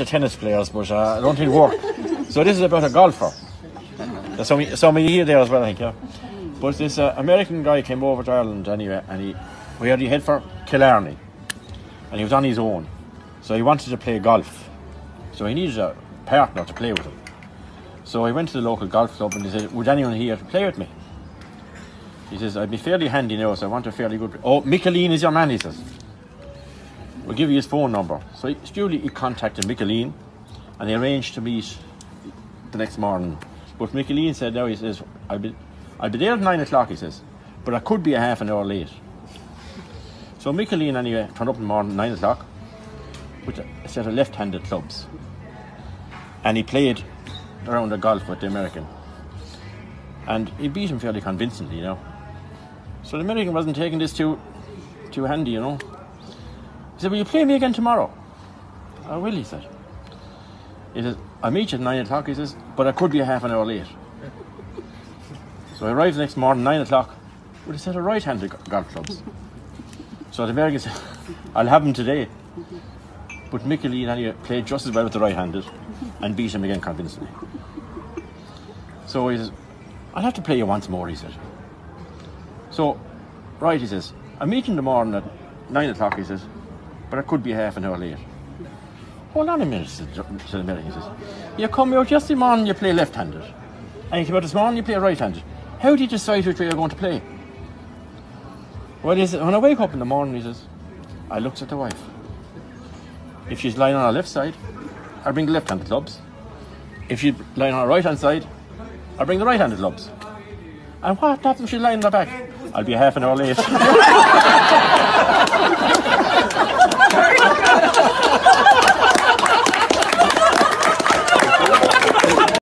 to tennis players, but uh, I don't think it worked. So this is about a golfer. There's so many, so many here there as well, I think, yeah. But this uh, American guy came over to Ireland anyway, and he, we had he head for Killarney, and he was on his own. So he wanted to play golf. So he needed a partner to play with him. So he went to the local golf club and he said, Would anyone here to play with me? He says, I'd be fairly handy now, so I want a fairly good. Oh, Michelin is your man, he says. We'll give you his phone number. So Julie, he contacted Michelin and they arranged to meet the next morning. But Michelin said, No, he says, I'll be, I'll be there at nine o'clock, he says, but I could be a half an hour late. So Michelin, anyway, turned up in the morning, nine o'clock, with a set of left handed clubs. And he played around the golf with the American. And he beat him fairly convincingly, you know. So the American wasn't taking this too too handy, you know. He said, Will you play me again tomorrow? Uh, I will, he said. He says, I'll meet you at nine o'clock, he says, but I could be a half an hour late. So I arrived the next morning, nine o'clock, with a set of right handed golf clubs. So the American said, I'll have him today. But Mickey anyway played just as well with the right handed and beat him again convincingly. So he says, I'll have to play you once more, he said. So, right, he says, I'm meeting morning at nine o'clock, he says, but I could be half an hour late. Hold on a minute, said the American. He says, You come out yesterday morning, you play left handed. And you come out this morning, you play right handed. How do you decide which way you're going to play? Well, he says, when I wake up in the morning, he says, I looks at the wife. If she's lying on her left side, I bring the left-handed clubs. If she's lying on her right-hand side, I bring the right-handed clubs. And what happens if she's lying on her back? I'll be half an hour late.